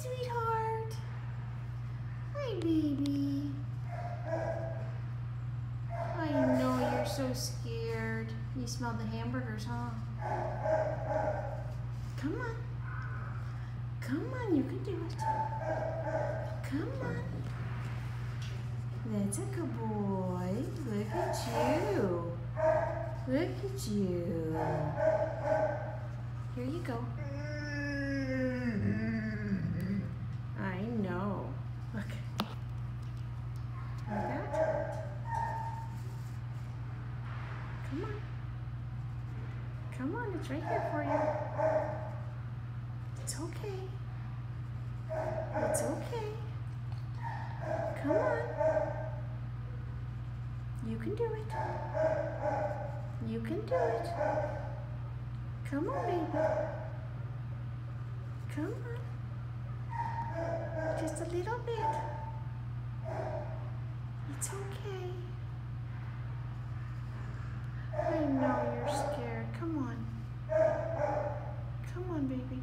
sweetheart. Hi, baby. I know you're so scared. You smelled the hamburgers, huh? Come on. Come on, you can do it. Come on. That's a good boy. Look at you. Look at you. Here you go. I know. Look. Come on. Come on, it's right here for you. It's okay. It's okay. Come on. You can do it. You can do it. Come on, baby. Come on. Just a little bit. It's okay. I know you're scared. Come on. Come on, baby.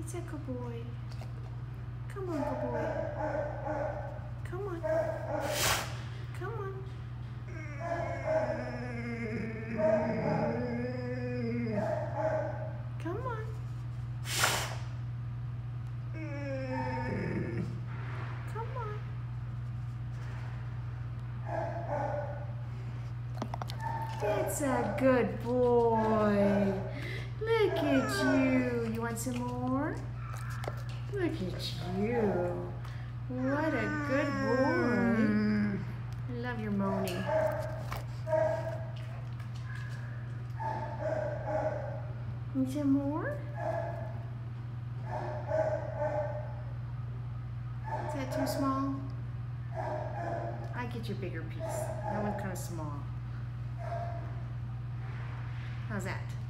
It's a good boy. Come on, good boy. Come on. Come on. Come on. Come on. That's a good boy. Look at you. You want some more? Look at you. What a good boy. I love your moaning. Need some more? Is that too small? I get your bigger piece. That one's kind of small. How's that?